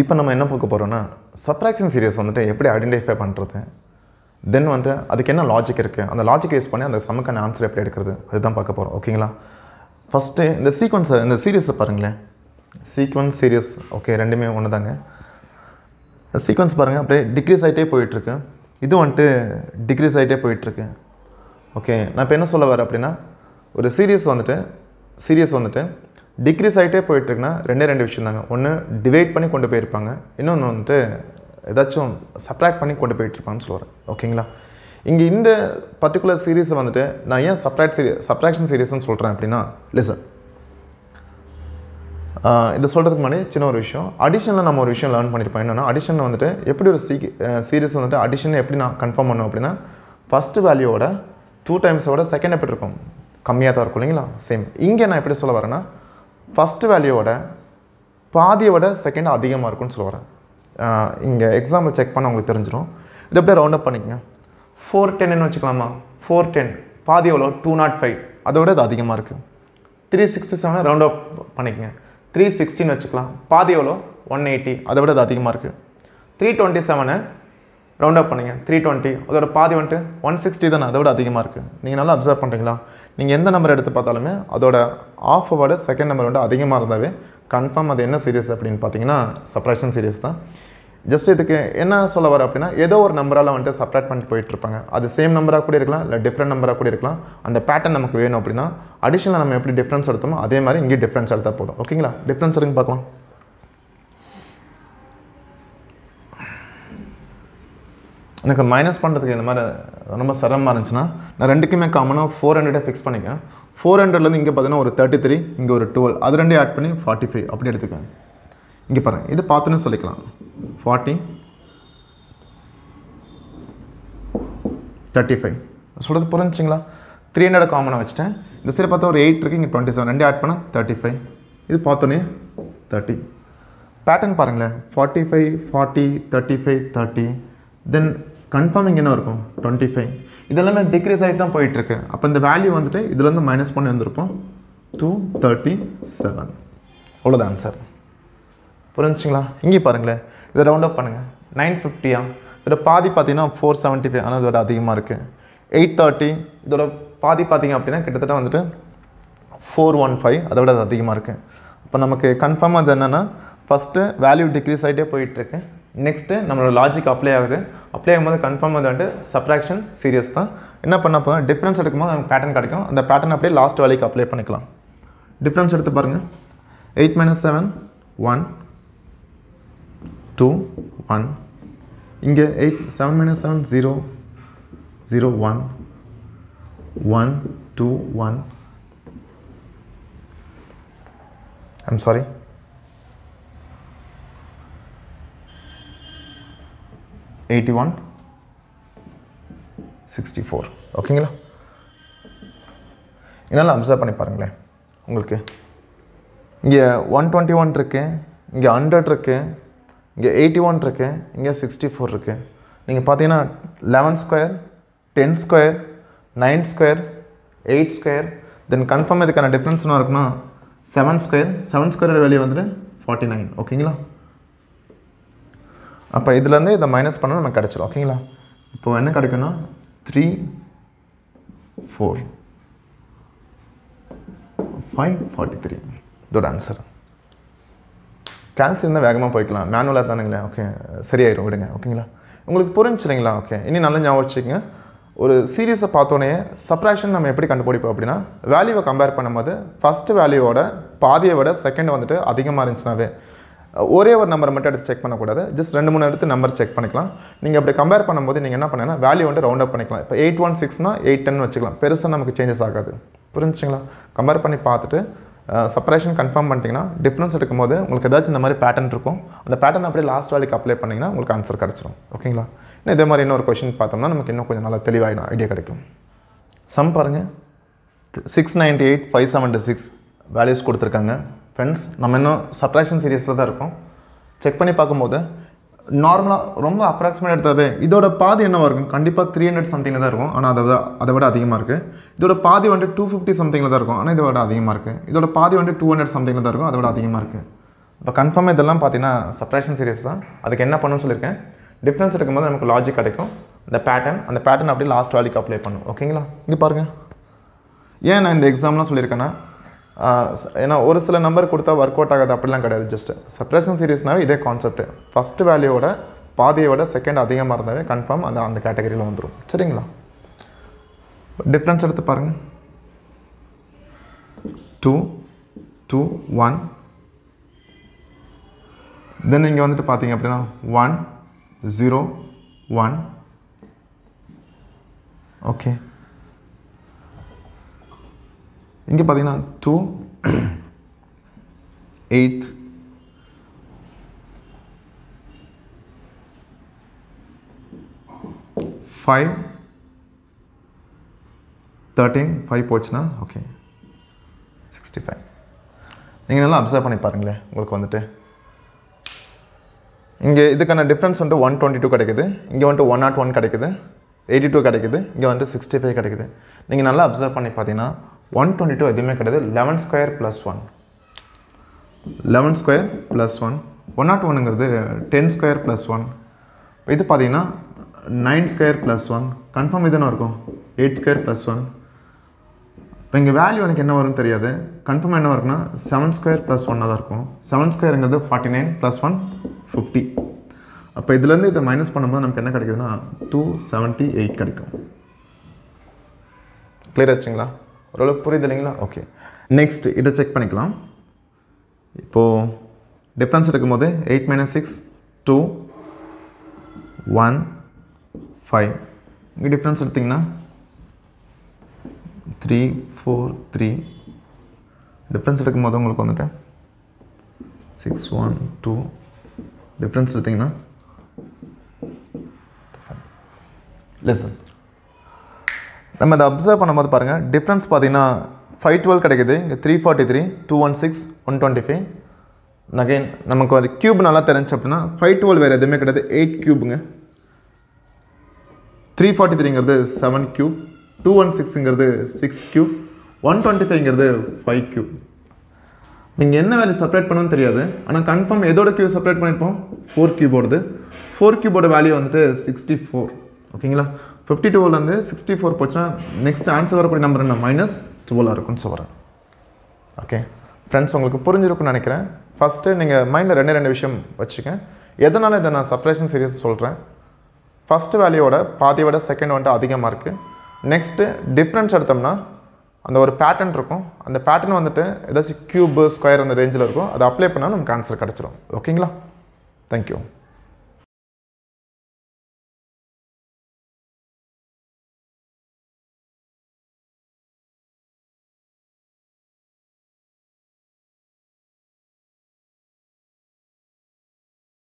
இப்போ நம்ம என்ன பார்க்க போகிறோன்னா சப்ராக்ஷன் சீரியஸ் வந்துட்டு எப்படி ஐடென்டிஃபை பண்ணுறது தென் வந்துட்டு அதுக்கு என்ன லாஜிக் இருக்குது அந்த லாஜிக் யூஸ் பண்ணி அந்த சமக்கான ஆன்சர் எப்படி எடுக்கிறது? அதுதான் பார்க்க போகிறோம் ஓகேங்களா ஃபஸ்ட்டு இந்த சீக்வன்ஸை இந்த சீரியஸை பாருங்களேன். சீக்வன்ஸ் சீரியஸ் ஓகே ரெண்டுமே ஒன்று தாங்க சீக்வன்ஸ் பாருங்கள் அப்படியே டிக்ரீஸ் ஆகிட்டே போயிட்டுருக்கு. இது வந்துட்டு டிக்ரீஸ் ஆகிட்டே போயிட்டுருக்கு. ஓகே நான் இப்போ என்ன சொல்ல வரேன் அப்படின்னா ஒரு சீரியஸ் வந்துட்டு சீரியஸ் வந்துட்டு டிக்ரீஸ் ஆகிட்டே போயிட்டுருக்குன்னா ரெண்டே ரெண்டு விஷயம் தாங்க ஒன்று டிவைட் பண்ணி கொண்டு போயிருப்பாங்க. இன்னொன்று வந்துட்டு ஏதாச்சும் சப்ராக்ட் பண்ணி கொண்டு போயிட்டுருப்பாங்கன்னு சொல்லுவேன் ஓகேங்களா? இங்கே இந்த பர்டிகுலர் சீரீஸை வந்துட்டு நான் ஏன் சப்ராக்ட் சீரி சப்ராக்ஷன் சீரீஸ்னு சொல்கிறேன் அப்படின்னா லிசன் இது சொல்கிறதுக்கு முன்னாடி சின்ன ஒரு விஷயம். அடிஷனில் நம்ம ஒரு விஷயம் லேர்ன் பண்ணியிருப்போம் என்னென்னா அடிஷனில் வந்துட்டு எப்படி ஒரு சீ சீரீஸ் வந்துட்டு அடிஷனை எப்படி நான் கன்ஃபார்ம் பண்ணுவேன் அப்படின்னா ஃபஸ்ட்டு வேல்யூவோட டூ டைம்ஸோட செகண்ட் எப்படி இருக்கும்? கம்மியாக தான் இருக்கும் இல்லைங்களா? சேம் இங்கே நான் எப்படி சொல்ல வரேன்னா ஃபஸ்ட்டு வேல்யூவோட பாதியை விட செகண்ட் அதிகமாக இருக்கும்னு சொல்ல வரேன் இங்கே எக்ஸாம்பிள் செக் பண்ண உங்களுக்கு தெரிஞ்சிடும் இது அப்படியே ரவுண்ட் அப் பண்ணிக்கங்க. ஃபோர் டென்னு வச்சுக்கலாமா? ஃபோர் டென் பாதி எவ்வளோ? டூ நாட் ஃபைவ் அதை விட இது அதிகமாக இருக்குது த்ரீ சிக்ஸ்டி செவனை ரவுண்ட் அப் பண்ணிக்கங்க. த்ரீ சிக்ஸ்டின்னு வச்சுக்கலாம். பாதி எவ்வளோ? ஒன் எயிட்டி அதை விட இது அதிகமாக இருக்குது த்ரீ டுவெண்ட்டி செவனை ரவுண்ட் அப் பண்ணுங்க த்ரீ டுவெண்ட்டி அதோட பாதி வந்துட்டு ஒன் சிக்ஸ்டி தானே? அதை விட அதிகமாக இருக்குது நீங்கள் நல்லா அப்சர்வ் பண்ணுறீங்களா நீங்கள் எந்த நம்பர் எடுத்து பார்த்தாலுமே அதோட ஆஃப் செகண்ட் நம்பர் வந்து அதிகமாக இருந்தாவே கன்ஃபார்ம் அது என்ன சீரியஸ் அப்படின்னு பார்த்தீங்கன்னா சப்ரேஷன் சீரியஸ் தான். ஜஸ்ட் இதுக்கு என்ன சொல்ல வர அப்படின்னா ஏதோ ஒரு நம்பரால் வந்துட்டு சப்ரேட் பண்ணிட்டு போயிட்டுருப்பாங்க அது சேம் நம்பராக கூட இருக்கலாம் இல்லை டிஃப்ரெண்ட் நம்பராக கூட இருக்கலாம். அந்த பேட்டர்ன் நமக்கு வேணும் அப்படின்னா அடிஷனலாக நம்ம எப்படி டிஃப்ரென்ஸ் எடுத்தோமோ அதே மாதிரி இங்கே டிஃப்ரென்ஸ் எடுத்தால் போதும். ஓகேங்களா டிஃப்ரென்ஸ் எடுங்க பார்க்கலாம். எனக்கு மைனஸ் பண்ணுறதுக்கு இந்த மாதிரி ரொம்ப சிரமமாக இருந்துச்சுன்னா நான் ரெண்டுக்குமே காமனாக ஃபோர் ஹண்ட்ரடை ஃபிக்ஸ் பண்ணிக்கேன் ஃபோர் ஹண்ட்ரட்லேருந்து இங்கே பார்த்தீங்கன்னா ஒரு தேர்ட்டி த்ரீ இங்கே ஒரு டுவெல் அது ரெண்டையும் ஆட் பண்ணி ஃபார்ட்டி ஃபைவ் அப்படி எடுத்துக்கேன் இங்கே பாருங்கள் இது பார்த்துன்னு சொல்லிக்கலாம். ஃபார்ட்டி தேர்ட்டி ஃபைவ் சொல்கிறது புரிஞ்சுங்களா த்ரீ ஹண்ட்ரட் காமனாக வச்சுட்டேன். இந்த சைடு பார்த்தா ஒரு எயிட் இருக்குது இங்கே டுவெண்ட்டி செவன் ரெண்டு ஆட் பண்ணால் தேர்ட்டி ஃபைவ் இது பார்த்தோன்னே தேர்ட்டி பேட்டர்ன் பாருங்களேன். Forty five forty thirty five thirty then confirming என்ன இருக்கும்? டுவெண்ட்டி ஃபைவ் இதெல்லாமே டிக்ரீஸ் ஆகிட்டு தான் போயிட்டுருக்கு. அப்போ இந்த வேல்யூ வந்துட்டு இதுலேருந்து மைனஸ் பண்ணி வந்திருப்போம். டூ தேர்ட்டி செவன் அவ்வளோதான் ஆன்சர் புரிஞ்சுங்களா இங்கே பாருங்களேன். இதை ரவுண்ட் அப் பண்ணுங்கள் நைன் ஃபிஃப்டியா இதோட பாதி பார்த்தீங்கன்னா ஃபோர் செவன்ட்டி ஃபைவ் ஆனால் இதோட அதிகமாக இருக்குது எயிட் தேர்ட்டி இதோட பாதி பார்த்திங்க அப்படின்னா கிட்டத்தட்ட வந்துட்டு ஃபோர் ஒன் ஃபைவ் அதை விட அது அதிகமாக இருக்குது அப்போ நமக்கு கன்ஃபார்மாக அது என்னென்னா ஃபஸ்ட்டு வேல்யூ டிக்ரீஸ் ஆகிட்டே போயிட்டுருக்கு. நெக்ஸ்ட்டு நம்மளோட லாஜிக் அப்ளை ஆகுது. அப்ளை ஆகும்போது கன்ஃபார்ம் அது வந்துட்டு சப்ராக்ஷன் சீரியஸ் தான். என்ன பண்ண போதும் டிஃப்ரென்ஸ் எடுக்கும்போது நமக்கு பேட்டர்ன் கிடைக்கும். அந்த பேட்டர்ன் அப்படியே லாஸ்ட் வேலைக்கு அப்ளை பண்ணிக்கலாம். டிஃப்ரென்ஸ் எடுத்து பாருங்கள் eight minus seven one two one இங்கே eight seven minus seven zero zero one one two one I'm sorry eighty one sixty four ஓகேங்களா என்னால் அப்சர்வ் பண்ணி பாருங்களேன். உங்களுக்கு. இங்கே ஒன் டுவெண்ட்டி ஒன் இருக்குது இங்கே ஹண்ட்ரட் இருக்குது இங்கே எயிட்டி ஒன் இருக்குது இங்கே சிக்ஸ்டி ஃபோர் இருக்குது நீங்கள் பார்த்தீங்கன்னா eleven square ten square nine square eight square then confirm இதுக்கான டிஃப்ரென்ஸ் என்ன இருக்குன்னா செவன் ஸ்கொயர் செவன் ஸ்கொயரோட வெளியே வந்துட்டு ஃபார்ட்டி நைன் ஓகேங்களா அப்போ இதுலேருந்து இதை மைனஸ் பண்ணால் நமக்கு கிடச்சிடும் ஓகேங்களா இப்போ என்ன கிடைக்குன்னா three four five forty three இதோட ஆன்சர் கேன்சல் இருந்தால் வேகமாக போய்க்கலாம். மேனுவலாக தானுங்களே. ஓகே சரியாயிரும். விடுங்க. ஓகேங்களா உங்களுக்கு புரிஞ்சுலைங்களா ஓகே இனி நல்லா ஞாபகம் வச்சுக்கோங்க. ஒரு சீரியஸை பார்த்தோன்னே சப்ராக்ஷன் நம்ம எப்படி கண்டுபிடிப்போம் அப்படின்னா வேல்யூவை கம்பேர் பண்ணும்போது ஃபஸ்ட்டு வேல்யூவோட பாதியை விட செகண்ட் வந்துட்டு அதிகமாக இருந்துச்சுனாவே ஒரே ஒரு நம்பர் மட்டும் எடுத்து செக் பண்ணக்கூடாது. ஜஸ்ட் ரெண்டு மூணு எடுத்து நம்பர் செக் பண்ணிக்கலாம். நீங்கள் அப்படி கம்பேர் பண்ணும்போது நீங்கள் என்ன பண்ணீங்கன்னா வேல்யூ வந்து ரவுண்ட் அப் பண்ணிக்கலாம். இப்போ எயிட் ஒன் சிக்ஸ்னா எயிட் டென் வச்சுக்கலாம். பெருசாக நமக்கு சேஞ்சஸ் ஆகாது. புரிஞ்சுங்களா? கம்பேர் பண்ணி பார்த்துட்டு செப்பரேஷன் கன்ஃபார்ம் பண்ணிட்டீங்கன்னா டிஃப்ரென்ஸ் எடுக்கும்போது உங்களுக்கு ஏதாச்சும் இந்த மாதிரி பேட்டர்ன் இருக்கும். அந்த பேட்டர்ன் அப்படியே லாஸ்ட் வேலைக்கு அப்ளை பண்ணிங்கன்னா உங்களுக்கு ஆன்சர் கிடச்சிரும். ஓகேங்களா இன்னும் இதே மாதிரி இன்னொரு கொஷின் பார்த்தோம்னா நமக்கு இன்னும் கொஞ்சம் நல்லா தெளிவாக ஐடியா கிடைக்கும். சம் பாருங்கள் six ninety eight five seventy six values கொடுத்துருக்காங்க. ஃப்ரெண்ட்ஸ் நம்ம இன்னும் சப்ராக்ஷன் சீரியஸில் தான் இருக்கோம். செக் பண்ணி பார்க்கும்போது நார்மலாக ரொம்ப அப்ராக்சிமேட் எடுத்தாவே இதோட பாதி என்னவாக இருக்கும்? கண்டிப்பாக த்ரீ ஹண்ட்ரட் சம்திங்கில் தான் இருக்கும். ஆனால் அதை விட அதை விட அதிகமாக இருக்குது இதோட பாதி வந்துட்டு டூ ஃபிஃப்டி சம்திங்கில் தான் இருக்கும். ஆனால் இதை விட அதிகமாக இருக்குது இதோட பாதி வந்துட்டு டூ ஹண்ட்ரட் சம்திங்கில் தான் இருக்கும். அதை விட அதிகமாக இருக்குது இப்போ கன்ஃபார்ம் இதெல்லாம் பார்த்தீங்கன்னா சப்ராக்ஷன் சீரியஸ் தான். அதுக்கு என்ன பண்ணணும்னு சொல்லியிருக்கேன். டிஃப்ரென்ஸ் எடுக்கும்போது நமக்கு லாஜிக் கிடைக்கும். இந்த பேட்டர்ன் அந்த பேட்டர்ன் அப்படியே லாஸ்ட் வேலைக்கு அப்ளை பண்ணும். ஓகேங்களா இங்கே பாருங்கள் ஏன் நான் இந்த எக்ஸாம்லாம் சொல்லியிருக்கேன்னா ஏன்னா ஒரு சில நம்பர் கொடுத்தா ஒர்க் அவுட் ஆகாது அப்படிலாம் கிடையாது ஜஸ்ட் சப்ரேஷன் சீரிஸ்னாவே இதே கான்செப்ட் ஃபஸ்ட் வேல்யூவோட பாதியோட செகண்ட் அதிகமாக இருந்தாவே கன்ஃபார்ம் அந்த அந்த கேட்டகரியில் வந்துடும் சரிங்களா? டிஃப்ரென்ஸ் எடுத்து பாருங்கள் டூ டூ ஒன் தென் இங்கே வந்துட்டு பார்த்தீங்க அப்படின்னா ஒன் ஜீரோ ஒன் ஓகே இங்கே பார்த்தீங்கன்னா two eight five thirteen five போச்சுன்னா ஓகே சிக்ஸ்டி ஃபைவ் நீங்கள் நல்லா அப்சர்வ் பண்ணி பாருங்களேன் உங்களுக்கு வந்துட்டு. இங்கே இதுக்கான டிஃப்ரென்ஸ் வந்துட்டு ஒன் டுவெண்ட்டி டூ கிடைக்குது. இங்கே வந்துட்டு ஒன் நாட் oh ஒன் கிடைக்குது. எயிட்டி டூ கிடைக்குது. இங்கே வந்துட்டு சிக்ஸ்டி ஃபைவ் கிடைக்குது. நீங்கள் நல்லா அப்சர்வ் பண்ணி பார்த்தீங்கன்னா ஒன் டுவெண்ட்டி டூ எதுவுமே கிடையாது. Eleven square plus one eleven square plus one one not ஒன்னுங்கிறது ten square plus one இது பார்த்தீங்கன்னா nine square plus one confirm இதுன்னு இருக்கும். எயிட் ஸ்கொயர் ப்ளஸ் ஒன் இப்போ இங்கே வேல்யூ எனக்கு என்ன வரும்னு தெரியாது. கன்ஃபார்ம் என்ன இருக்குன்னா செவன் ஸ்கொயர் ப்ளஸ் ஒன்னாக தான் இருக்கும். Seven ஸ்கொயருங்கிறது forty nine plus one fifty அப்போ இதுலேருந்து இதை மைனஸ் பண்ணும்போது நமக்கு என்ன கிடைக்குதுன்னா டூ செவன்ட்டி எயிட் கிடைக்கும். கிளியர் ஆச்சுங்களா? ஓரளவுக்கு புரியுது இல்லைங்களா? ஓகே நெக்ஸ்ட் இதை செக் பண்ணிக்கலாம். இப்போது டிஃப்ரென்ஸ் எடுக்கும்போது eight minus six two one five இங்கே டிஃப்ரென்ஸ் எடுத்திங்கன்னா த்ரீ ஃபோர் த்ரீ டிஃப்ரென்ஸ் எடுக்கும்போது உங்களுக்கு வந்துட்டு சிக்ஸ் ஒன் டூ டிஃப்ரென்ஸ் எடுத்திங்கன்னா லெசன் நம்ம இதை அப்சர்வ் பண்ணும்போது பாருங்கள் டிஃப்ரென்ஸ் பார்த்தீங்கன்னா ஃபைவ் டுவெல் கிடைக்குது. இங்கே three forty three two one six one twenty five again நமக்கு ஒரு க்யூப் நல்லா தெரிஞ்சு அப்படின்னா ஃபைவ் டுவெல் வேறு எதுவுமே கிடையாது. எயிட் க்யூபுங்க த்ரீ ஃபார்ட்டி த்ரீங்கிறது செவன் க்யூப் டூ ஒன் சிக்ஸுங்கிறது சிக்ஸ் க்யூப் ஒன் டுவெண்ட்டி ஃபைவ்ங்கிறது ஃபைவ் க்யூப் நீங்கள் என்ன வேல்யூ செப்பரேட் பண்ணணும்னு தெரியாது. ஆனால் கன்ஃபார்ம் எதோட கியூ செப்பரேட் பண்ணியிருப்போம் ஃபோர் கியூபோடது ஃபோர் கியூபோட வேல்யூ வந்துட்டு சிக்ஸ்டி ஃபோர் ஓகேங்களா ஃபிஃப்டி டூவிலேருந்து சிக்ஸ்டி ஃபோர் போச்சுன்னா நெக்ஸ்ட் ஆன்சர் வரக்கூடிய நம்பர் என்ன? மைனஸ் டுவெலாக இருக்கும்னு சொல்கிறேன் ஓகே ஃப்ரெண்ட்ஸ் உங்களுக்கு புரிஞ்சிருக்கும்னு நினைக்கிறேன். ஃபஸ்ட்டு நீங்கள் மைண்டில் ரெண்டே ரெண்டு விஷயம் வச்சுக்க எதனால் இதை நான் சப்ரேஷன் சீரியஸ் சொல்கிறேன் ஃபஸ்ட்டு வேல்யூவோட பாதியோட செகண்ட் வந்துட்டு அதிகமாக இருக்குது நெக்ஸ்ட்டு டிஃப்ரென்ஸ் எடுத்தோம்னா அந்த ஒரு பேட்டர்ன் இருக்கும். அந்த பேட்டர்ன் வந்துட்டு ஏதாச்சும் க்யூபு ஸ்கொயர் அந்த ரேஞ்சில் இருக்கும். அதை அப்ளை பண்ணால் நமக்கு ஆன்சர் கிடச்சிரும். ஓகேங்களா தேங்க்யூ